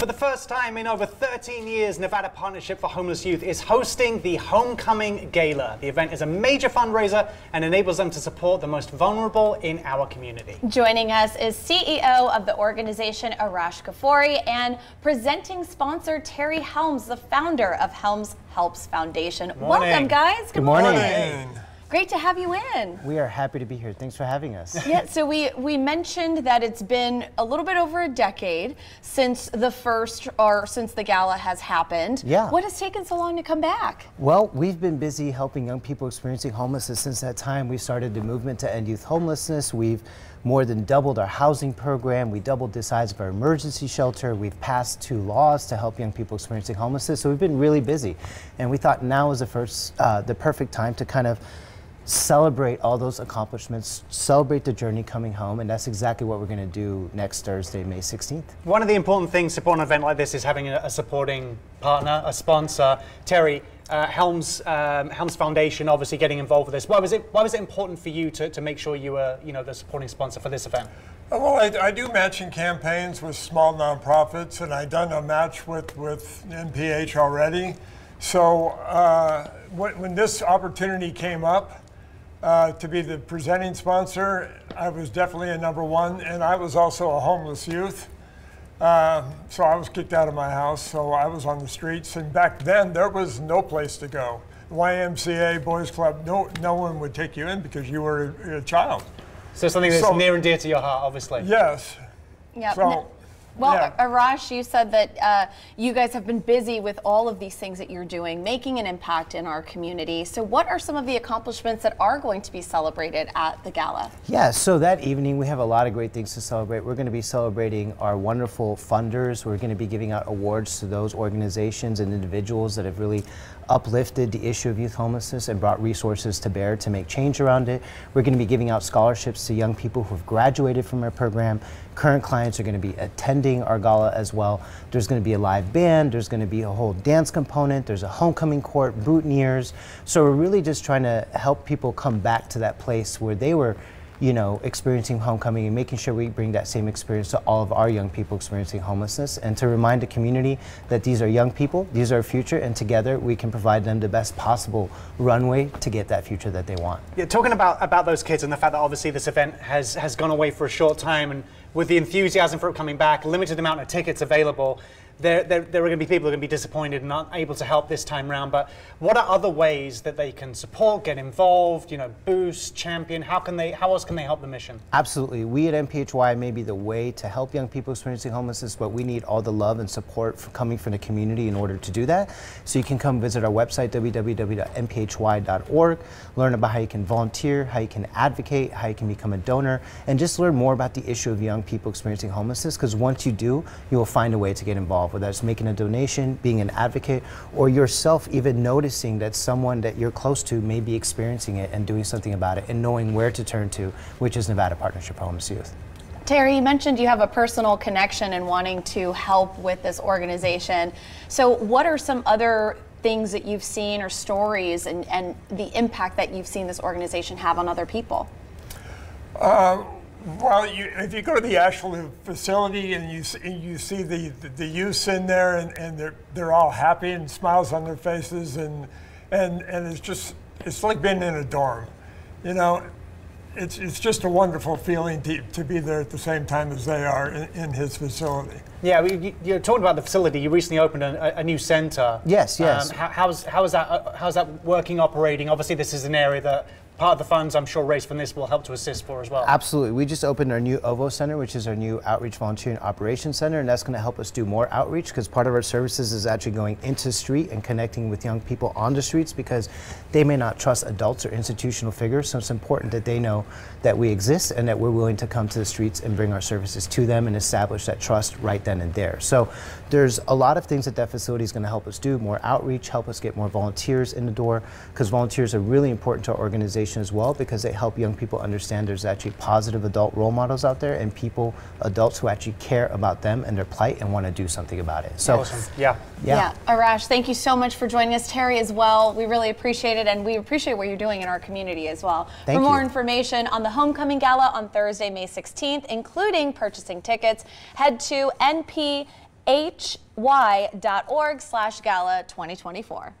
For the first time in over 13 years, Nevada Partnership for Homeless Youth is hosting the Homecoming Gala. The event is a major fundraiser and enables them to support the most vulnerable in our community. Joining us is CEO of the organization Arash Ghafouri and presenting sponsor Terry Helms, the founder of Helms Helps Foundation. Morning. Welcome, guys. Good, Good morning. Hey. Great to have you in. We are happy to be here. Thanks for having us. Yeah, so we, we mentioned that it's been a little bit over a decade since the first or since the gala has happened. Yeah. What has taken so long to come back? Well, we've been busy helping young people experiencing homelessness since that time. We started the movement to end youth homelessness. We've more than doubled our housing program. We doubled the size of our emergency shelter. We've passed two laws to help young people experiencing homelessness. So we've been really busy, and we thought now is the first, uh, the perfect time to kind of celebrate all those accomplishments, celebrate the journey coming home, and that's exactly what we're going to do next Thursday, May 16th. One of the important things to put an event like this is having a, a supporting partner, a sponsor. Terry, uh, Helms um, Helms Foundation, obviously getting involved with this. Why was it Why was it important for you to, to make sure you were you know the supporting sponsor for this event? Uh, Well, I, I do matching campaigns with small nonprofits, and I've done a match with, with NPH already. So uh, when, when this opportunity came up uh, to be the presenting sponsor, I was definitely a number one, and I was also a homeless youth. Uh, so I was kicked out of my house, so I was on the streets. And back then, there was no place to go. YMCA, Boys Club, no, no one would take you in because you were a, a child. So something that's So- near and dear to your heart, obviously. Yes. Yeah. So, Well, yeah. Arash, you said that uh, you guys have been busy with all of these things that you're doing, making an impact in our community. So, what are some of the accomplishments that are going to be celebrated at the gala? Yeah, so that evening we have a lot of great things to celebrate. We're going to be celebrating our wonderful funders. We're going to be giving out awards to those organizations and individuals that have really uplifted the issue of youth homelessness and brought resources to bear to make change around it. We're going to be giving out scholarships to young people who have graduated from our program. Current clients are going to be attending our gala as well. There's going to be a live band, there's going to be a whole dance component, there's a homecoming court, boutonnieres. So we're really just trying to help people come back to that place where they were you know, experiencing homecoming and making sure we bring that same experience to all of our young people experiencing homelessness and to remind the community that these are young people, these are our future, and together we can provide them the best possible runway to get that future that they want. Yeah, talking about about those kids and the fact that obviously this event has has gone away for a short time, and with the enthusiasm for it coming back, limited amount of tickets available, there there, there are going to be people who are going to be disappointed and not able to help this time round. But what are other ways that they can support, get involved, you know, boost, champion? How can they? How else can they help the mission? Absolutely. We at NPHY may be the way to help young people experiencing homelessness, but we need all the love and support coming from the community in order to do that. So you can come visit our website, www.nphy.org, learn about how you can volunteer, how you can advocate, how you can become a donor, and just learn more about the issue of young people experiencing homelessness, because once you do, you will find a way to get involved, whether it's making a donation, being an advocate, or yourself even noticing that someone that you're close to may be experiencing it and doing something about it and knowing where to turn to, which is Nevada Partnership for Homeless Youth. Terry, you mentioned you have a personal connection and wanting to help with this organization. So, what are some other things that you've seen or stories and, and the impact that you've seen this organization have on other people? Uh, Well, you, if you go to the actual facility and you see, you see the, the, the youths in there and, and they're, they're all happy and smiles on their faces and, and, and it's just, it's like being in a dorm. You know, it's, it's just a wonderful feeling to, to be there at the same time as they are in, in his facility. Yeah, we- you, you're talking about the facility. You recently opened a, a new centre. Yes, yes. Um, how, how's, how is that, uh, how's that working, operating? Obviously, this is an area that part of the funds I'm sure raised from this will help to assist for as well. Absolutely. We just opened our new OVO Center, which is our new Outreach Volunteering Operations Center, and that's going to help us do more outreach because part of our services is actually going into the street and connecting with young people on the streets because they may not trust adults or institutional figures. So it's important that they know that we exist and that we're willing to come to the streets and bring our services to them and establish that trust right then and there. So there's a lot of things that that facility is going to help us do more outreach, help us get more volunteers in the door because volunteers are really important to our organization as well because they help young people understand there's actually positive adult role models out there and people, adults who actually care about them and their plight and want to do something about it. So, Awesome. Yeah. yeah. Arash, thank you so much for joining us. Terry as well. We really appreciate it and we appreciate what you're doing in our community as well. Thank for more you. information on the Homecoming Gala on Thursday, May 16th, including purchasing tickets, head to NP hy.org slash gala 2024.